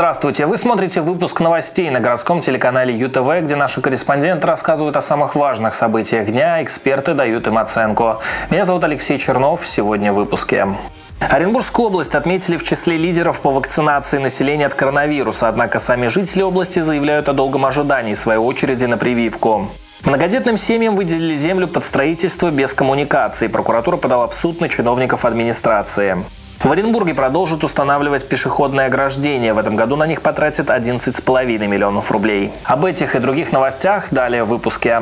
Здравствуйте! Вы смотрите выпуск новостей на городском телеканале ЮТВ, где наши корреспонденты рассказывают о самых важных событиях дня, эксперты дают им оценку. Меня зовут Алексей Чернов. Сегодня в выпуске. Оренбургскую область отметили в числе лидеров по вакцинации населения от коронавируса, однако сами жители области заявляют о долгом ожидании своей очереди на прививку. Многодетным семьям выделили землю под строительство без коммуникации. Прокуратура подала в суд на чиновников администрации. В Оренбурге продолжат устанавливать пешеходное ограждение. В этом году на них потратят 11,5 миллионов рублей. Об этих и других новостях далее в выпуске.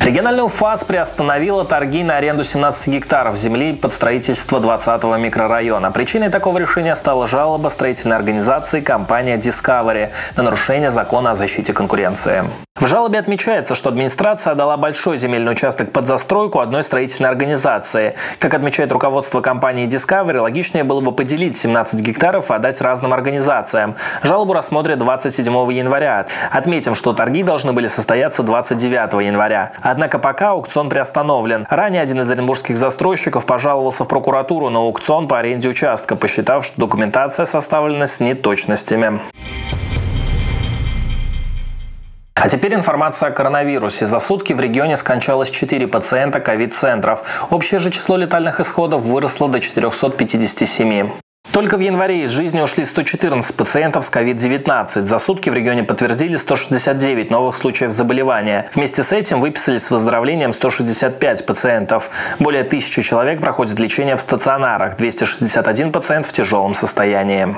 Региональный УФАС приостановила торги на аренду 17 гектаров земли под строительство 20-го микрорайона. Причиной такого решения стала жалоба строительной организации компания Discovery на нарушение закона о защите конкуренции. В жалобе отмечается, что администрация дала большой земельный участок под застройку одной строительной организации. Как отмечает руководство компании Discovery, логичнее было бы поделить 17 гектаров и отдать разным организациям. Жалобу рассмотрят 27 января. Отметим, что торги должны были состояться 29 января. Однако пока аукцион приостановлен. Ранее один из оренбургских застройщиков пожаловался в прокуратуру на аукцион по аренде участка, посчитав, что документация составлена с неточностями. А теперь информация о коронавирусе. За сутки в регионе скончалось 4 пациента ковид-центров. Общее же число летальных исходов выросло до 457. Только в январе из жизни ушли 114 пациентов с COVID-19. За сутки в регионе подтвердили 169 новых случаев заболевания. Вместе с этим выписали с выздоровлением 165 пациентов. Более тысячи человек проходят лечение в стационарах, 261 пациент в тяжелом состоянии.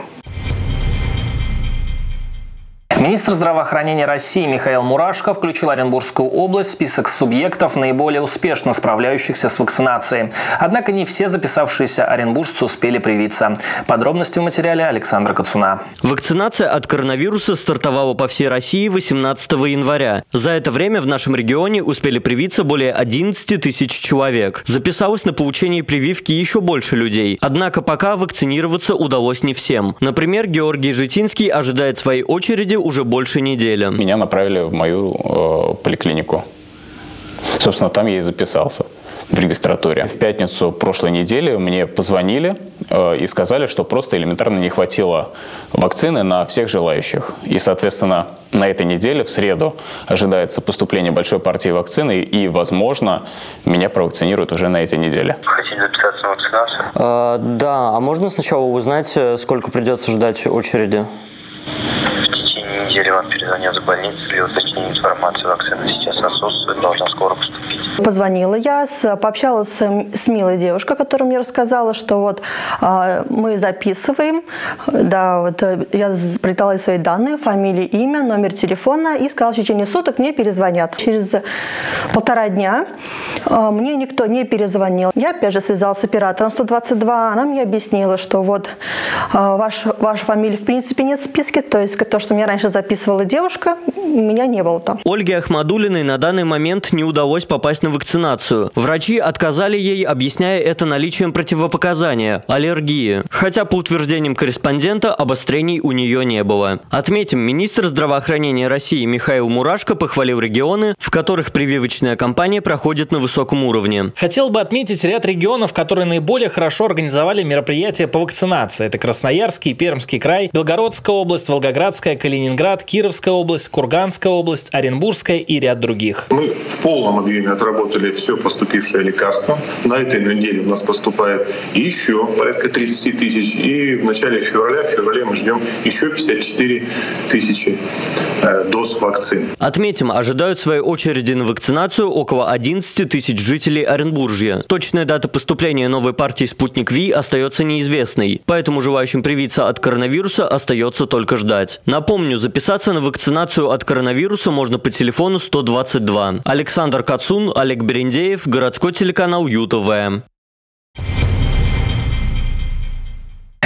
Министр здравоохранения России Михаил Мурашко включил Оренбургскую область в список субъектов, наиболее успешно справляющихся с вакцинацией. Однако не все записавшиеся оренбуржцы успели привиться. Подробности в материале Александра Кацуна. Вакцинация от коронавируса стартовала по всей России 18 января. За это время в нашем регионе успели привиться более 11 тысяч человек. Записалось на получение прививки еще больше людей. Однако пока вакцинироваться удалось не всем. Например, Георгий Житинский ожидает своей очереди уже уже больше недели. Меня направили в мою э, поликлинику. Собственно, там я и записался в регистратуре. В пятницу прошлой недели мне позвонили э, и сказали, что просто элементарно не хватило вакцины на всех желающих. И, соответственно, на этой неделе, в среду, ожидается поступление большой партии вакцины, и, возможно, меня провакцинируют уже на этой неделе. Хотите записаться на вакцинацию? А, да, а можно сначала узнать, э, сколько придется ждать очереди? Неделе вам перезвонят с больницы для уточнения информации. Вакцина сейчас отсутствует, должна скоро поступить. Позвонила я, пообщалась с милой девушкой, которая мне рассказала, что вот э, мы записываем. Да, вот э, я придала свои данные, фамилию, имя, номер телефона и сказала, что в течение суток мне перезвонят. Через полтора дня э, мне никто не перезвонил. Я опять же связалась с оператором 122, она мне объяснила, что вот э, ваш, ваша фамилия в принципе нет в списке, то есть то, что мне раньше записывала девушка, меня не было там. Ольге Ахмадулиной на данный момент не удалось попасть на вакцинацию. Врачи отказали ей, объясняя это наличием противопоказания – аллергии. Хотя, по утверждениям корреспондента, обострений у нее не было. Отметим, министр здравоохранения России Михаил Мурашко похвалил регионы, в которых прививочная кампания проходит на высоком уровне. Хотел бы отметить ряд регионов, которые наиболее хорошо организовали мероприятия по вакцинации. Это Красноярский, Пермский край, Белгородская область, Волгоградская, Калининград, Кировская область, Курганская область, Оренбургская и ряд других. Мы в полном объеме отработали отработали все поступившее лекарство. На этой неделе у нас поступает еще порядка 30 тысяч. И в начале февраля, в феврале мы ждем еще 54 тысячи э, доз вакцин. Отметим, ожидают своей очереди на вакцинацию около 11 тысяч жителей Оренбуржья. Точная дата поступления новой партии «Спутник Ви» остается неизвестной, поэтому желающим привиться от коронавируса остается только ждать. Напомню, записаться на вакцинацию от коронавируса можно по телефону 122. Александр Кацун, Олег Берендеев, городской телеканал ЮТВ.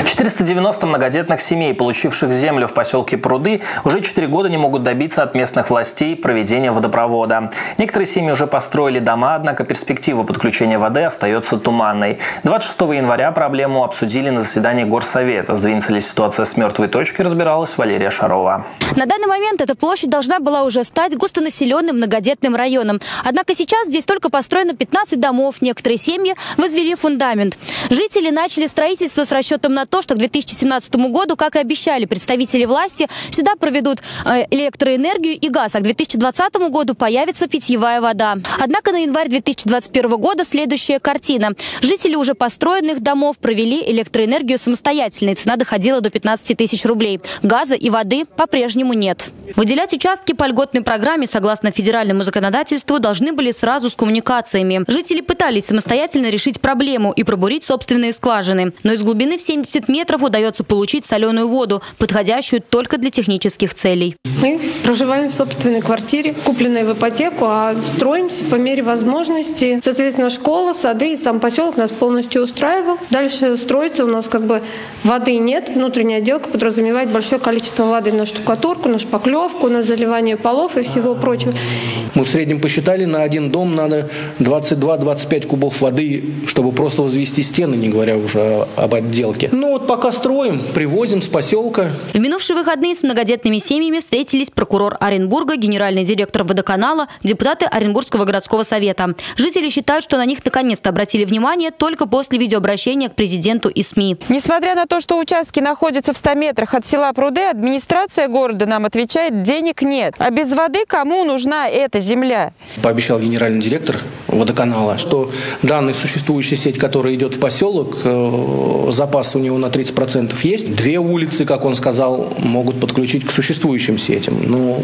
490 многодетных семей, получивших землю в поселке Пруды, уже 4 года не могут добиться от местных властей проведения водопровода. Некоторые семьи уже построили дома, однако перспектива подключения воды остается туманной. 26 января проблему обсудили на заседании Горсовета. Сдвинется ли ситуация с мертвой точки, разбиралась Валерия Шарова. На данный момент эта площадь должна была уже стать густонаселенным многодетным районом. Однако сейчас здесь только построено 15 домов. Некоторые семьи возвели фундамент. Жители начали строительство с расчетом на то, то, что к 2017 году, как и обещали представители власти, сюда проведут э, электроэнергию и газ, а к 2020 году появится питьевая вода. Однако на январь 2021 года следующая картина. Жители уже построенных домов провели электроэнергию самостоятельно, и цена доходила до 15 тысяч рублей. Газа и воды по-прежнему нет. Выделять участки по льготной программе, согласно федеральному законодательству, должны были сразу с коммуникациями. Жители пытались самостоятельно решить проблему и пробурить собственные скважины. Но из глубины в 70 метров удается получить соленую воду, подходящую только для технических целей. Мы проживаем в собственной квартире, купленной в ипотеку, а строимся по мере возможности. Соответственно, школа, сады и сам поселок нас полностью устраивал. Дальше строится у нас как бы воды нет. Внутренняя отделка подразумевает большое количество воды на штукатурку, на шпаклевку, на заливание полов и всего прочего. Мы в среднем посчитали, на один дом надо 22-25 кубов воды, чтобы просто возвести стены, не говоря уже об отделке. Ну вот пока строим, привозим с поселка. В минувшие выходные с многодетными семьями встретились прокурор Оренбурга, генеральный директор водоканала, депутаты Оренбургского городского совета. Жители считают, что на них наконец-то обратили внимание только после видеообращения к президенту и СМИ. Несмотря на то, что участки находятся в 100 метрах от села Пруды, администрация города нам отвечает, денег нет. А без воды кому нужна эта земля? Пообещал генеральный директор водоканала, что данная существующая сеть, которая идет в поселок, э, запас у него на 30% есть. Две улицы, как он сказал, могут подключить к существующим сетям. Но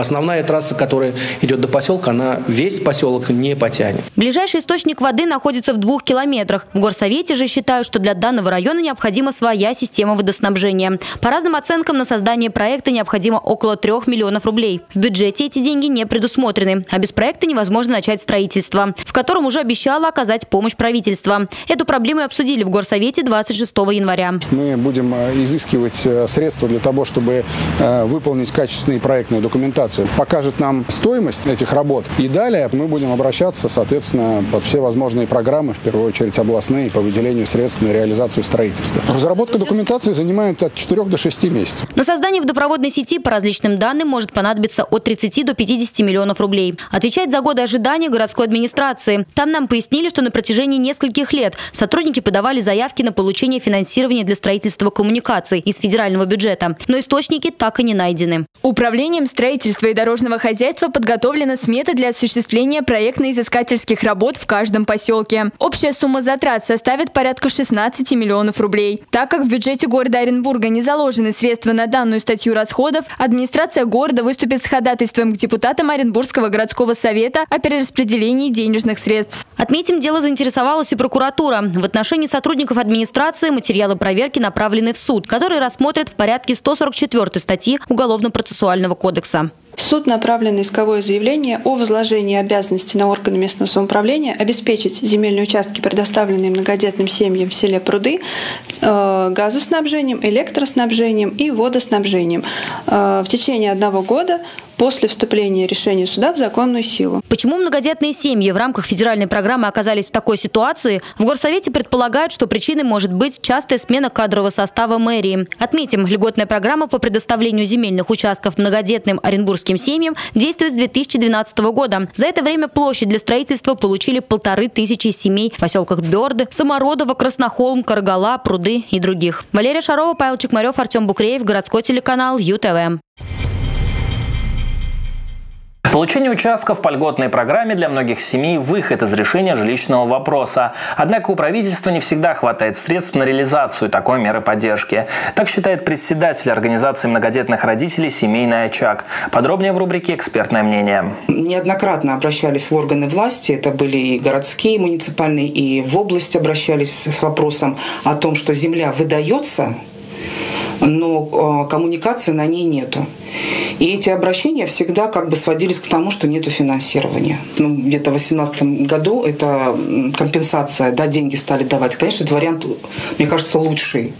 основная трасса, которая идет до поселка, она весь поселок не потянет. Ближайший источник воды находится в двух километрах. В горсовете же считают, что для данного района необходима своя система водоснабжения. По разным оценкам на создание проекта необходимо около трех миллионов рублей. В бюджете эти деньги не предусмотрены, а без проекта невозможно начать строительство, в котором уже обещало оказать помощь правительства. Эту проблему обсудили в горсовете 26 января. Мы будем э, изыскивать э, средства для того, чтобы э, выполнить качественную проектную документацию. Покажет нам стоимость этих работ. И далее мы будем обращаться, соответственно, под все возможные программы, в первую очередь областные, по выделению средств на реализацию строительства. Разработка документации занимает от 4 до 6 месяцев. На создание водопроводной сети, по различным данным, может понадобиться от 30 до 50 миллионов рублей. Отвечает за годы ожидания городской администрации. Там нам пояснили, что на протяжении нескольких лет сотрудники подавали заявки на получение финансирования для строительства коммуникаций из федерального бюджета. Но источники так и не найдены. Управлением строительства и дорожного хозяйства подготовлена смета для осуществления проектно-изыскательских работ в каждом поселке. Общая сумма затрат составит порядка 16 миллионов рублей. Так как в бюджете города Оренбурга не заложены средства на данную статью расходов, администрация города выступит с ходатайством к депутатам Оренбургского городского совета о перераспределении денежных средств. Отметим, дело заинтересовалась и прокуратура. В отношении сотрудников администрации материалы проверки направлены в суд, который рассмотрит в порядке 144 статьи Уголовно-процессуального кодекса. В суд направлено исковое заявление о возложении обязанности на органы местного самоуправления обеспечить земельные участки, предоставленные многодетным семьям в селе Пруды, э, газоснабжением, электроснабжением и водоснабжением э, в течение одного года после вступления решения суда в законную силу. Почему многодетные семьи в рамках федеральной программы оказались в такой ситуации, в Горсовете предполагают, что причиной может быть частая смена кадрового состава мэрии. Отметим, льготная программа по предоставлению земельных участков многодетным оренбургским семьям действует с 2012 года. За это время площадь для строительства получили полторы тысячи семей в поселках Бёрды, Самородово, Краснохолм, Каргала, Пруды и других. Валерия Шарова, Павел Чекмарев, Артем Букреев, городской телеканал ЮТВ. Получение участков по льготной программе для многих семей – выход из решения жилищного вопроса. Однако у правительства не всегда хватает средств на реализацию такой меры поддержки. Так считает председатель организации многодетных родителей «Семейный очаг». Подробнее в рубрике «Экспертное мнение». Неоднократно обращались в органы власти, это были и городские, и муниципальные, и в область обращались с вопросом о том, что земля выдается, но коммуникации на ней нету. И эти обращения всегда как бы сводились к тому, что нет финансирования. Ну, где-то в 2018 году это компенсация, да, деньги стали давать. Конечно, это вариант, мне кажется, лучший.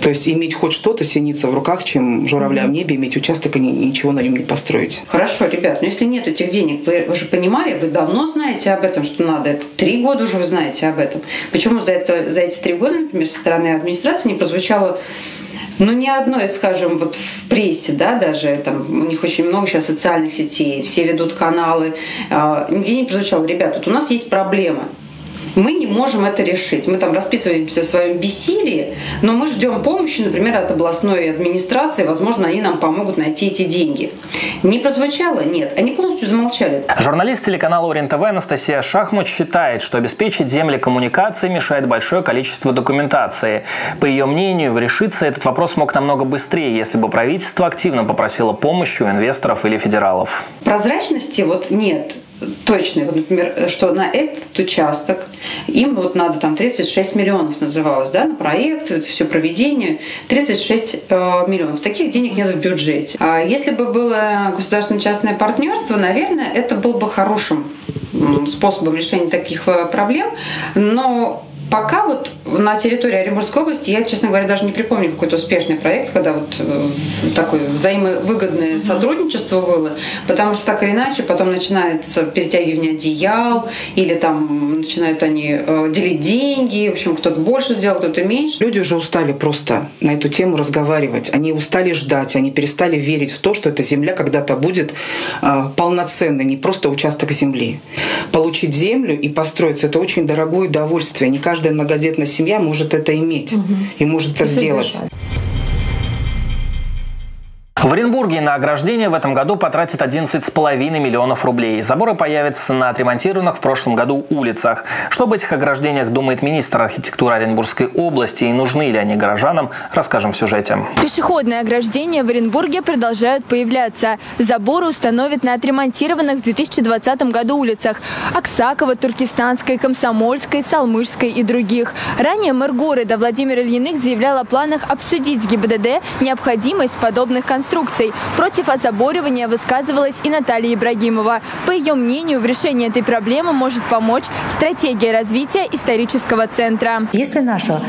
То есть иметь хоть что-то, синицу в руках, чем журавля mm-hmm. в небе, иметь участок и ничего на нем не построить. Хорошо, ребят, но если нет этих денег, вы, вы же понимали, вы давно знаете об этом, что надо. Три года уже вы знаете об этом. Почему за, это, за эти три года, например, со стороны администрации не прозвучало ну, ни одной, скажем, вот в прессе, да, даже, там, у них очень много сейчас социальных сетей, все ведут каналы, э, нигде не прозвучало, ребят, вот у нас есть проблема, мы не можем это решить. Мы там расписываемся в своем бессилии, но мы ждем помощи, например, от областной администрации. Возможно, они нам помогут найти эти деньги. Не прозвучало? Нет. Они полностью замолчали. Журналист телеканала Орен ТВ Анастасия Шахмут считает, что обеспечить земли коммуникации мешает большое количество документации. По ее мнению, решиться этот вопрос мог намного быстрее, если бы правительство активно попросило помощи у инвесторов или федералов. Прозрачности вот нет точные. Вот, например, что на этот участок им вот надо там 36 миллионов называлось, да, на проект, это все проведение, 36 э, миллионов. Таких денег нет в бюджете. А если бы было государственно-частное партнерство, наверное, это был бы хорошим способом решения таких э, проблем, но Пока вот на территории Оренбургской области я, честно говоря, даже не припомню какой-то успешный проект, когда вот э, такое взаимовыгодное сотрудничество было, потому что так или иначе потом начинается перетягивание одеял, или там начинают они э, делить деньги, в общем, кто-то больше сделал, кто-то меньше. Люди уже устали просто на эту тему разговаривать, они устали ждать, они перестали верить в то, что эта земля когда-то будет э, полноценной, не просто участок земли. Получить землю и построиться – это очень дорогое удовольствие. Не каждый каждая многодетная семья может это иметь угу. и может это сделать. В Оренбурге на ограждение в этом году потратят 11,5 миллионов рублей. Заборы появятся на отремонтированных в прошлом году улицах. Что об этих ограждениях думает министр архитектуры Оренбургской области и нужны ли они горожанам, расскажем в сюжете. Пешеходные ограждения в Оренбурге продолжают появляться. Заборы установят на отремонтированных в 2020 году улицах Аксакова, Туркестанской, Комсомольской, Салмышской и других. Ранее мэр города Владимир Ильиных заявлял о планах обсудить с ГИБДД необходимость подобных конструкций конструкций. Против озаборивания высказывалась и Наталья Ибрагимова. По ее мнению, в решении этой проблемы может помочь стратегия развития исторического центра. Если наша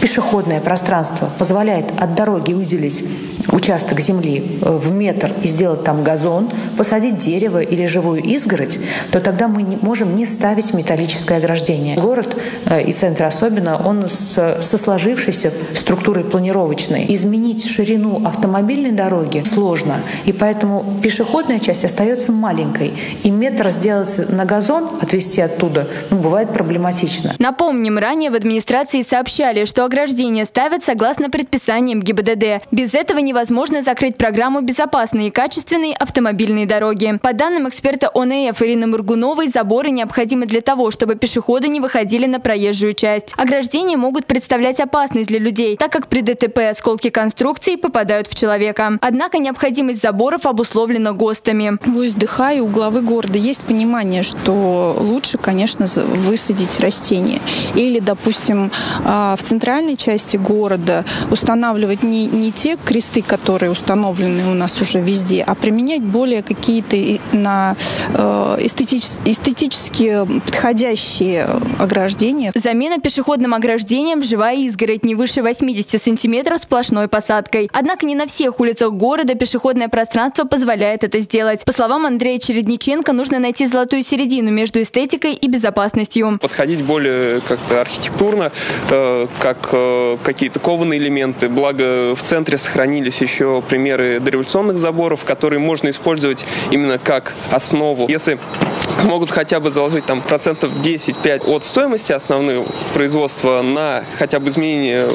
пешеходное пространство позволяет от дороги выделить участок земли э, в метр и сделать там газон, посадить дерево или живую изгородь, то тогда мы не, можем не ставить металлическое ограждение. Город э, и центр особенно, он с, со сложившейся структурой планировочной. Изменить ширину автомобильной дороги сложно, и поэтому пешеходная часть остается маленькой. И метр сделать на газон, отвести оттуда, ну, бывает проблематично. Напомним, ранее в администрации сообщали, что ограждения ставят согласно предписаниям ГИБДД. Без этого невозможно закрыть программу «Безопасные и качественные автомобильные дороги». По данным эксперта ОНФ Ирины Мургуновой, заборы необходимы для того, чтобы пешеходы не выходили на проезжую часть. Ограждения могут представлять опасность для людей, так как при ДТП осколки конструкции попадают в человека. Однако необходимость заборов обусловлена ГОСТами. В УСДХ у главы города есть понимание, что лучше, конечно, высадить растения. Или, допустим, а, в центральной центральной части города устанавливать не, не те кресты, которые установлены у нас уже везде, а применять более какие-то на э, эстетич, эстетически подходящие ограждения. Замена пешеходным ограждением живая изгородь не выше 80 сантиметров сплошной посадкой. Однако не на всех улицах города пешеходное пространство позволяет это сделать. По словам Андрея Чередниченко, нужно найти золотую середину между эстетикой и безопасностью. Подходить более как-то архитектурно, э, как какие-то кованые элементы. Благо в центре сохранились еще примеры дореволюционных заборов, которые можно использовать именно как основу. Если смогут хотя бы заложить там процентов 10-5 от стоимости основного производства на хотя бы изменение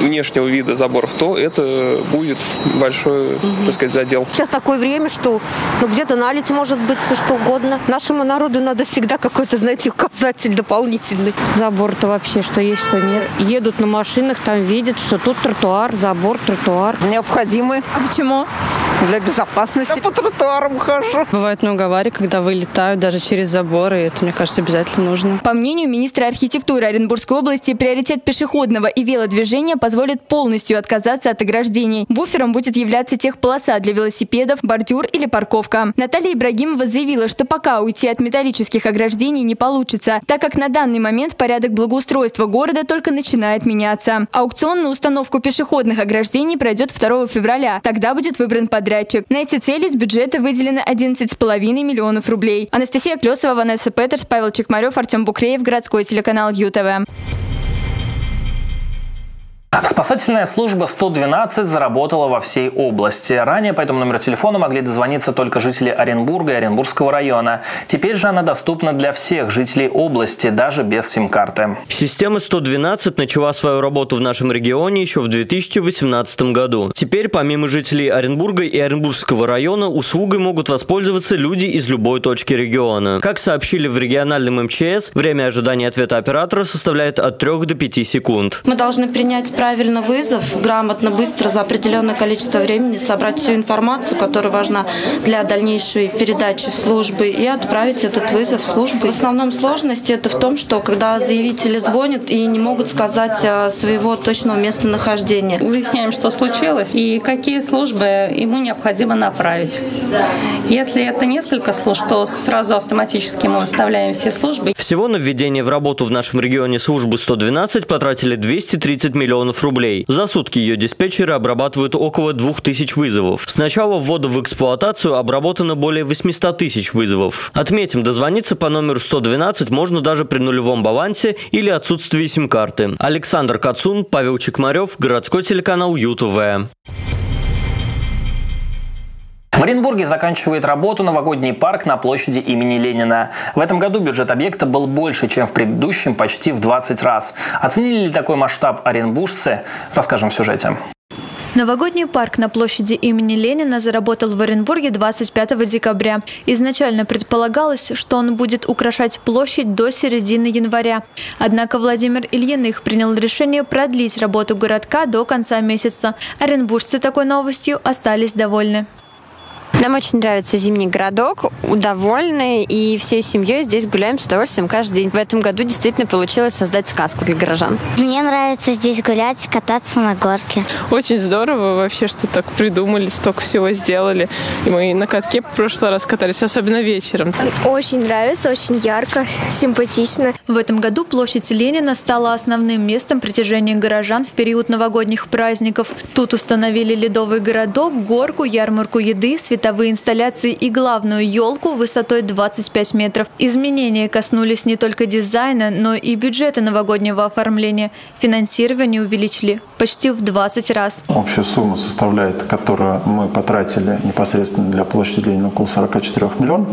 внешнего вида заборов, то это будет большой, угу. так сказать, задел. Сейчас такое время, что ну, где-то налить может быть все что угодно. Нашему народу надо всегда какой-то, знаете, указатель дополнительный. Забор-то вообще что есть, что нет. Едут на машинах, там видят, что тут тротуар, забор, тротуар. Необходимы. А почему? Для безопасности. Я по тротуарам хожу. Бывает много аварий, когда вылетают даже через заборы. Это, мне кажется, обязательно нужно. По мнению министра архитектуры Оренбургской области, приоритет пешеходного и велодвижения позволит полностью отказаться от ограждений. Буфером будет являться техполоса для велосипедов, бордюр или парковка. Наталья Ибрагимова заявила, что пока уйти от металлических ограждений не получится, так как на данный момент порядок благоустройства города только начинает меняться. Аукцион на установку пешеходных ограждений пройдет 2 февраля. Тогда будет выбран подрядчик. На эти цели из бюджета выделено 11,5 миллионов рублей. Анастасия Клесова, Ванесса Петерс, Павел Чекмарев, Артем Букреев, городской телеканал ЮТВ. Спасательная служба 112 заработала во всей области. Ранее по этому номеру телефона могли дозвониться только жители Оренбурга и Оренбургского района. Теперь же она доступна для всех жителей области, даже без сим-карты. Система 112 начала свою работу в нашем регионе еще в 2018 году. Теперь, помимо жителей Оренбурга и Оренбургского района, услугой могут воспользоваться люди из любой точки региона. Как сообщили в региональном МЧС, время ожидания ответа оператора составляет от 3 до 5 секунд. Мы должны принять правильно вызов, грамотно, быстро, за определенное количество времени собрать всю информацию, которая важна для дальнейшей передачи в службы, и отправить этот вызов в службу. В основном сложность это в том, что когда заявители звонят и не могут сказать а, своего точного местонахождения. Выясняем, что случилось и какие службы ему необходимо направить. Если это несколько служб, то сразу автоматически мы выставляем все службы. Всего на введение в работу в нашем регионе службы 112 потратили 230 миллионов миллионов рублей. За сутки ее диспетчеры обрабатывают около 2000 вызовов. С начала ввода в эксплуатацию обработано более 800 тысяч вызовов. Отметим, дозвониться по номеру 112 можно даже при нулевом балансе или отсутствии сим-карты. Александр Кацун, Павел Чекмарев, городской телеканал ЮТВ. В Оренбурге заканчивает работу новогодний парк на площади имени Ленина. В этом году бюджет объекта был больше, чем в предыдущем почти в 20 раз. Оценили ли такой масштаб оренбуржцы? Расскажем в сюжете. Новогодний парк на площади имени Ленина заработал в Оренбурге 25 декабря. Изначально предполагалось, что он будет украшать площадь до середины января. Однако Владимир Ильиных принял решение продлить работу городка до конца месяца. Оренбуржцы такой новостью остались довольны. Нам очень нравится зимний городок, удовольны, и всей семьей здесь гуляем с удовольствием каждый день. В этом году действительно получилось создать сказку для горожан. Мне нравится здесь гулять, кататься на горке. Очень здорово вообще, что так придумали, столько всего сделали. И мы на катке в прошлый раз катались, особенно вечером. Очень нравится, очень ярко, симпатично. В этом году площадь Ленина стала основным местом притяжения горожан в период новогодних праздников. Тут установили ледовый городок, горку, ярмарку еды, световые световые инсталляции и главную елку высотой 25 метров. Изменения коснулись не только дизайна, но и бюджета новогоднего оформления. Финансирование увеличили почти в 20 раз. Общая сумма составляет, которую мы потратили непосредственно для площади Ленина около 44 миллионов.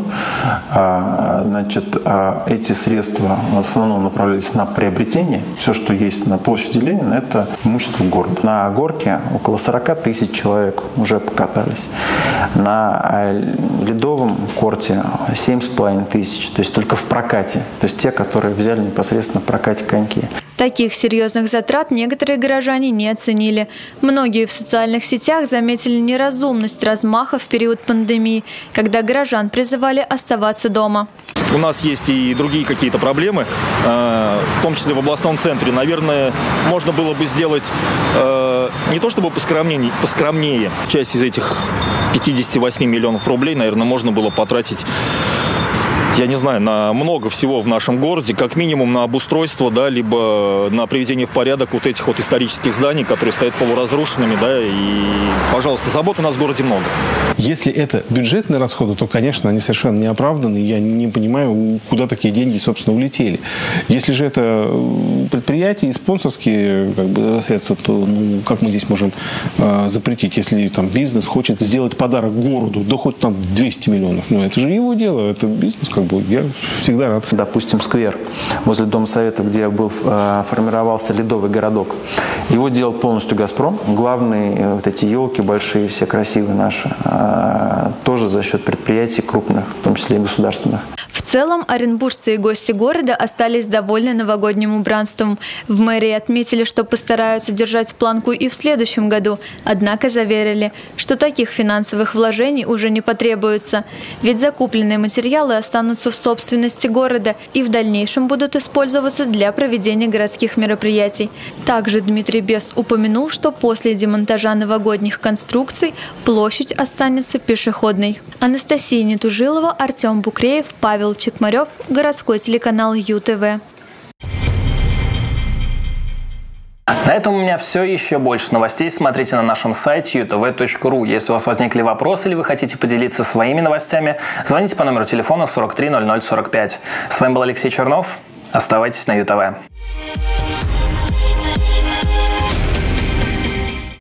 А, значит, а, эти средства в основном направлялись на приобретение. Все, что есть на площади Ленина, это имущество города. На горке около 40 тысяч человек уже покатались. На на ледовом корте 7,5 тысяч, то есть только в прокате, то есть те, которые взяли непосредственно в прокате коньки. Таких серьезных затрат некоторые горожане не оценили. Многие в социальных сетях заметили неразумность размаха в период пандемии, когда горожан призывали оставаться дома. У нас есть и другие какие-то проблемы, э, в том числе в областном центре. Наверное, можно было бы сделать э, не то чтобы поскромнее, поскромнее. Часть из этих 58 миллионов рублей, наверное, можно было потратить я не знаю, на много всего в нашем городе, как минимум на обустройство, да, либо на приведение в порядок вот этих вот исторических зданий, которые стоят полуразрушенными, да, и, пожалуйста, забот у нас в городе много. Если это бюджетные расходы, то, конечно, они совершенно не оправданы, я не понимаю, куда такие деньги, собственно, улетели. Если же это предприятия и спонсорские как бы, средства, то ну, как мы здесь можем э, запретить, если там бизнес хочет сделать подарок городу, да хоть там 200 миллионов, ну это же его дело, это бизнес как бы я всегда рад. Допустим, сквер возле Дома Совета, где был, э, формировался ледовый городок. Его делал полностью «Газпром». Главные э, вот эти елки большие, все красивые наши, э, тоже за счет предприятий крупных, в том числе и государственных. В целом, оренбуржцы и гости города остались довольны новогодним убранством. В мэрии отметили, что постараются держать планку и в следующем году, однако заверили, что таких финансовых вложений уже не потребуется, ведь закупленные материалы останутся в собственности города и в дальнейшем будут использоваться для проведения городских мероприятий. Также Дмитрий Бес упомянул, что после демонтажа новогодних конструкций площадь останется пешеходной. Анастасия Нетужилова, Артем Букреев, Павел Павел Чекмарев, городской телеканал ЮТВ. На этом у меня все. Еще больше новостей смотрите на нашем сайте utv.ru. Если у вас возникли вопросы или вы хотите поделиться своими новостями, звоните по номеру телефона 430045. С вами был Алексей Чернов. Оставайтесь на ЮТВ.